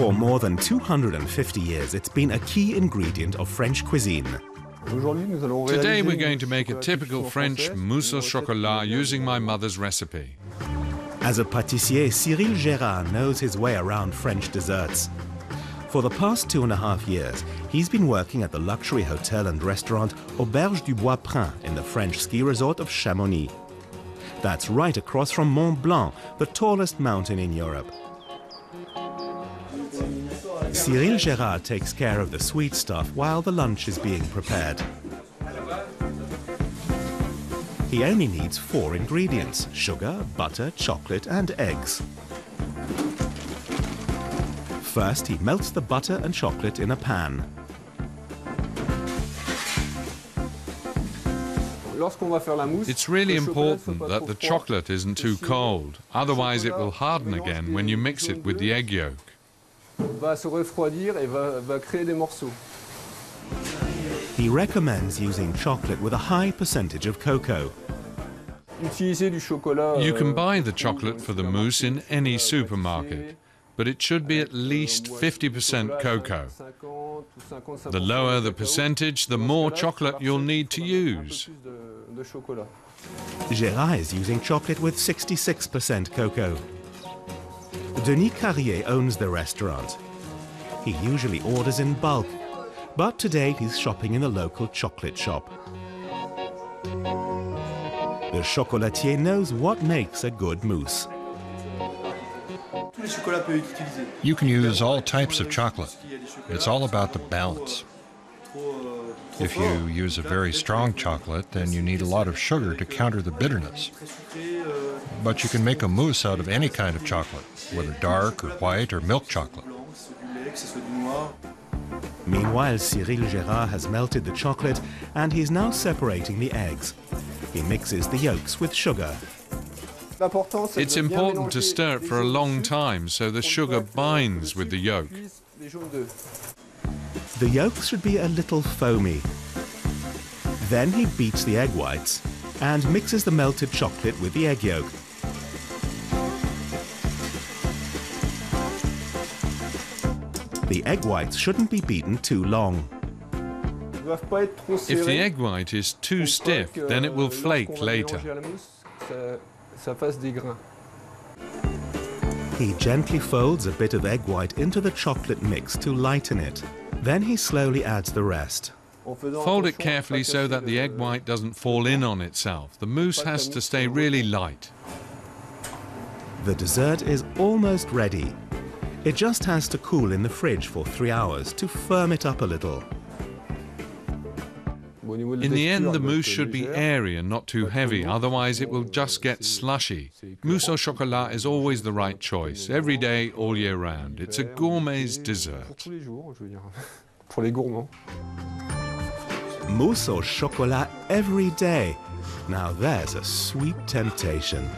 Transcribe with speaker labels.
Speaker 1: For more than 250 years, it's been a key ingredient of French cuisine.
Speaker 2: Today we're going to make a typical French mousse au chocolat using my mother's recipe.
Speaker 1: As a pâtissier, Cyril Gérard knows his way around French desserts. For the past two and a half years, he's been working at the luxury hotel and restaurant Auberge du Bois Prin in the French ski resort of Chamonix. That's right across from Mont Blanc, the tallest mountain in Europe. Cyril Gérard takes care of the sweet stuff while the lunch is being prepared. He only needs four ingredients, sugar, butter, chocolate and eggs. First, he melts the butter and chocolate in a pan.
Speaker 2: It's really important that the chocolate isn't too cold, otherwise it will harden again when you mix it with the egg yolk.
Speaker 1: He recommends using chocolate with a high percentage of cocoa.
Speaker 2: You can buy the chocolate for the mousse in any supermarket, but it should be at least 50% cocoa. The lower the percentage, the more chocolate you'll need to use.
Speaker 1: Gérard is using chocolate with 66% cocoa. Denis Carrier owns the restaurant. He usually orders in bulk, but today he's shopping in a local chocolate shop. The chocolatier knows what makes a good mousse.
Speaker 3: You can use all types of chocolate. It's all about the balance. If you use a very strong chocolate, then you need a lot of sugar to counter the bitterness. But you can make a mousse out of any kind of chocolate, whether dark or white or milk chocolate.
Speaker 1: Meanwhile, Cyril Gérard has melted the chocolate and he's now separating the eggs. He mixes the yolks with sugar.
Speaker 2: It's important to stir it for a long time so the sugar binds with the yolk.
Speaker 1: The yolks should be a little foamy. Then he beats the egg whites and mixes the melted chocolate with the egg yolk. The egg whites shouldn't be beaten too long.
Speaker 2: If the egg white is too stiff, then it will flake later.
Speaker 1: He gently folds a bit of egg white into the chocolate mix to lighten it. Then he slowly adds the rest.
Speaker 2: Fold it carefully so that the egg white doesn't fall in on itself. The mousse has to stay really light.
Speaker 1: The dessert is almost ready. It just has to cool in the fridge for three hours to firm it up a little.
Speaker 2: In the end, the mousse should be airy and not too heavy, otherwise it will just get slushy. Mousse au chocolat is always the right choice, every day, all year round. It's a gourmet's dessert.
Speaker 1: Mousse au chocolat every day. Now there's a sweet temptation.